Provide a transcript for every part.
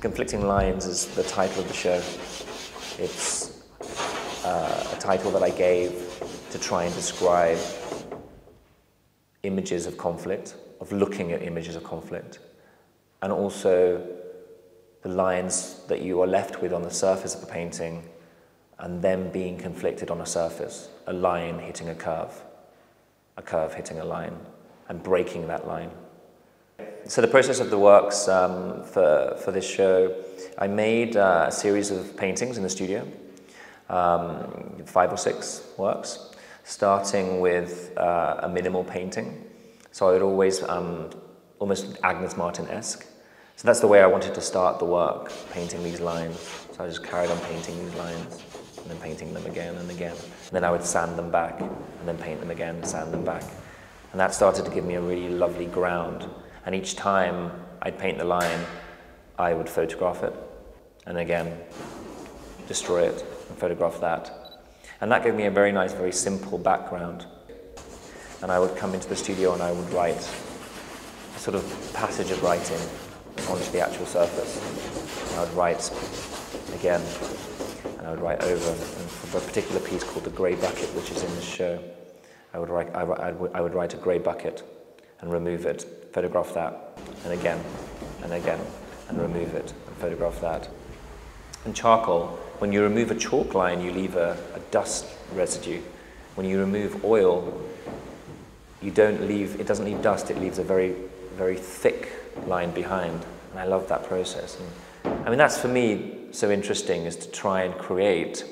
Conflicting Lines is the title of the show. It's uh, a title that I gave to try and describe images of conflict, of looking at images of conflict, and also the lines that you are left with on the surface of the painting and them being conflicted on a surface, a line hitting a curve, a curve hitting a line, and breaking that line. So the process of the works um, for, for this show, I made uh, a series of paintings in the studio, um, five or six works, starting with uh, a minimal painting. So I would always, um, almost Agnes Martin-esque. So that's the way I wanted to start the work, painting these lines. So I just carried on painting these lines, and then painting them again and again. And then I would sand them back, and then paint them again, and sand them back. And that started to give me a really lovely ground. And each time I'd paint the line, I would photograph it, and again, destroy it, and photograph that. And that gave me a very nice, very simple background. And I would come into the studio and I would write a sort of passage of writing onto the actual surface. And I would write again, and I would write over. And for a particular piece called The Grey Bucket, which is in the show, I would write, I, I, would, I would write a grey bucket and remove it, photograph that, and again, and again, and remove it, and photograph that. In charcoal, when you remove a chalk line, you leave a, a dust residue. When you remove oil, you don't leave, it doesn't leave dust, it leaves a very, very thick line behind. And I love that process. And, I mean, that's for me so interesting is to try and create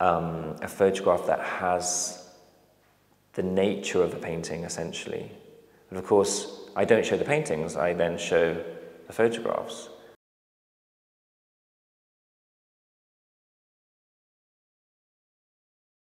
um, a photograph that has the nature of a painting, essentially. Of course, I don't show the paintings, I then show the photographs.